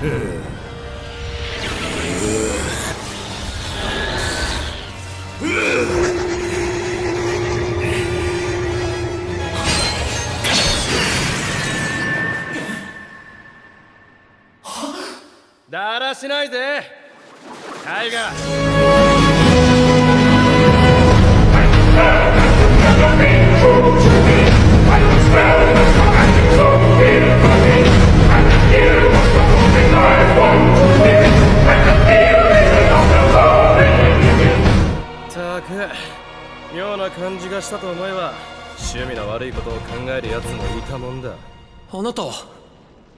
だらしないぜ。タイガー。な感じがしたと思えば趣味の悪いことを考える奴もいたもんだ。あなたは？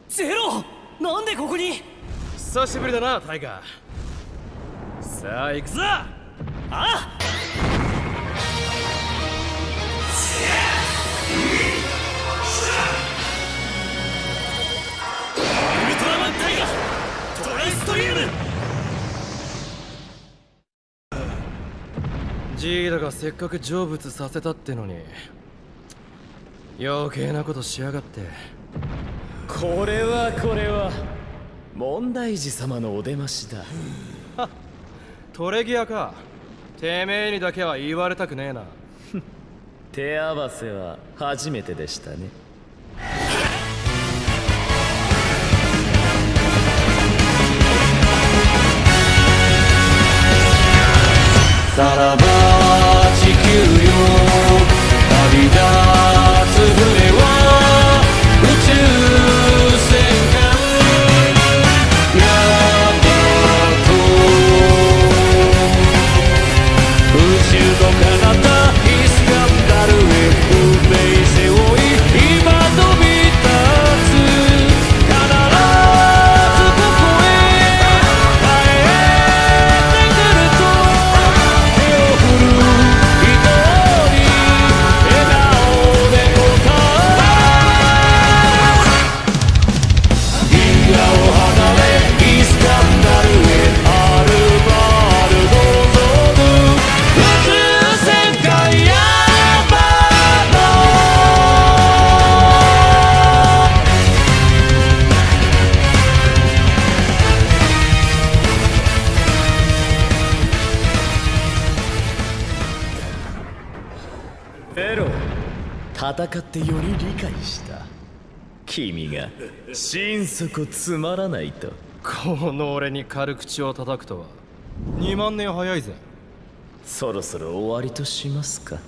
ゼロ！なんでここに？久しぶりだなタイガー。さあ行くぞ G だがせっかく成仏させたってのに余計なことしやがって。これはこれは。問題児様のお出ましだ。トレギアか。てめえにだけは言われたくねえな。手合わせは初めてでしたね。さらば 地球よ旅立 トフェロー。戦ってより理解した。君が。心底つまらないと。この俺に軽口を叩くとは。2万年早いぜ。そろそろ終わりとしますか